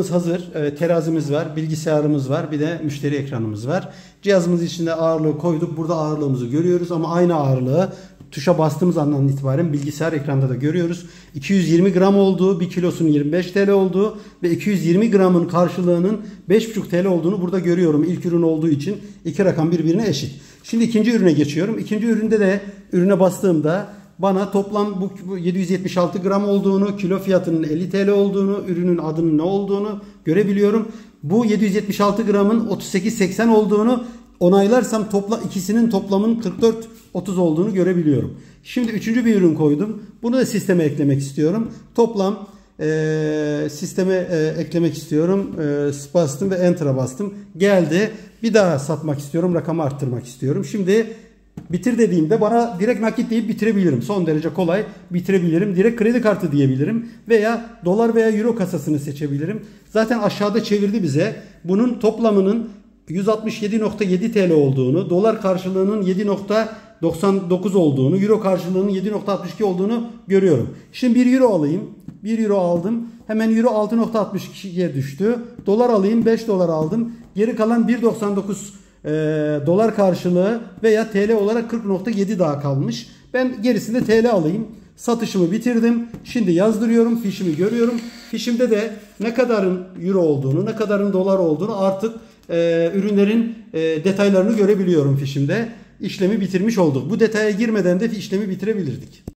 Cihazımız hazır. E, terazimiz var, bilgisayarımız var, bir de müşteri ekranımız var. Cihazımız içinde ağırlığı koyduk. Burada ağırlığımızı görüyoruz ama aynı ağırlığı tuşa bastığımız andan itibaren bilgisayar ekranda da görüyoruz. 220 gram olduğu, 1 kilosunun 25 TL olduğu ve 220 gramın karşılığının 5,5 TL olduğunu burada görüyorum. İlk ürün olduğu için iki rakam birbirine eşit. Şimdi ikinci ürüne geçiyorum. İkinci üründe de ürüne bastığımda bana toplam bu 776 gram olduğunu, kilo fiyatının 50 TL olduğunu, ürünün adının ne olduğunu görebiliyorum. Bu 776 gramın 38.80 olduğunu onaylarsam topla ikisinin toplamının 44.30 olduğunu görebiliyorum. Şimdi üçüncü bir ürün koydum. Bunu da sisteme eklemek istiyorum. Toplam e, sisteme e, eklemek istiyorum. E, bastım ve Enter'a bastım. Geldi. Bir daha satmak istiyorum. Rakamı arttırmak istiyorum. Şimdi bitir dediğimde bana direkt nakit deyip bitirebilirim. Son derece kolay bitirebilirim. Direkt kredi kartı diyebilirim. Veya dolar veya euro kasasını seçebilirim. Zaten aşağıda çevirdi bize. Bunun toplamının 167.7 TL olduğunu, dolar karşılığının 7.99 olduğunu, euro karşılığının 7.62 olduğunu görüyorum. Şimdi 1 euro alayım. 1 euro aldım. Hemen euro 6.62'ye düştü. Dolar alayım 5 dolar aldım. Geri kalan 1.99 e, dolar karşılığı veya TL olarak 40.7 daha kalmış. Ben gerisinde TL alayım. Satışımı bitirdim. Şimdi yazdırıyorum. Fişimi görüyorum. Fişimde de ne kadarın euro olduğunu, ne kadarın dolar olduğunu artık e, ürünlerin e, detaylarını görebiliyorum fişimde. İşlemi bitirmiş olduk. Bu detaya girmeden de işlemi bitirebilirdik.